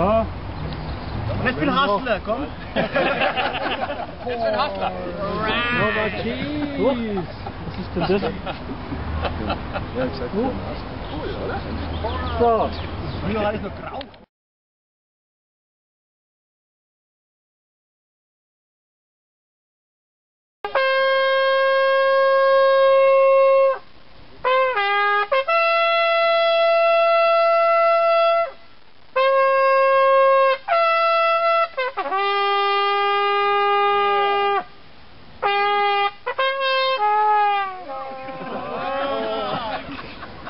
Ja. Jetzt bin Hassler, komm. Jetzt bin Hassler. Right. Oh, Was ist denn das? Ja, ich sag, cool, oder? So. Früher hatte ich noch grau.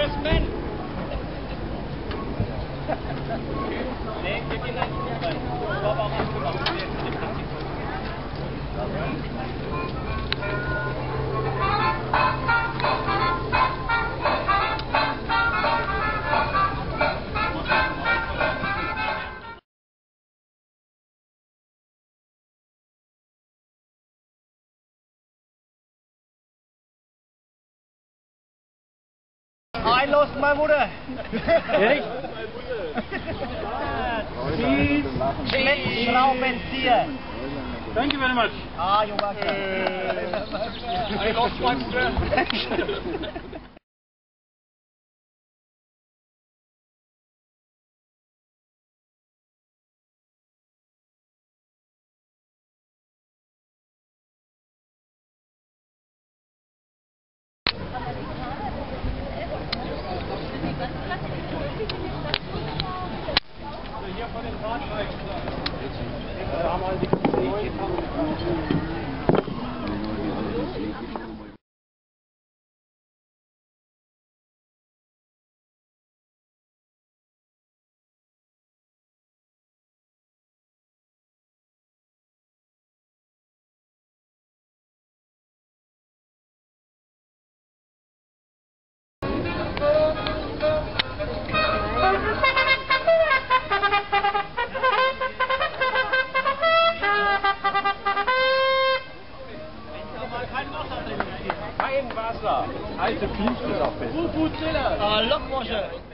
Congressman. Thank you. I lost my mother. Ehrlich? Cheese. Cheese. Schraubenzieher. Thank you very much. Ah, you're welcome. I lost my mother. von den Fahrzeug. Kein Wasser. Alte Fünfte noch besser. Lokwasche.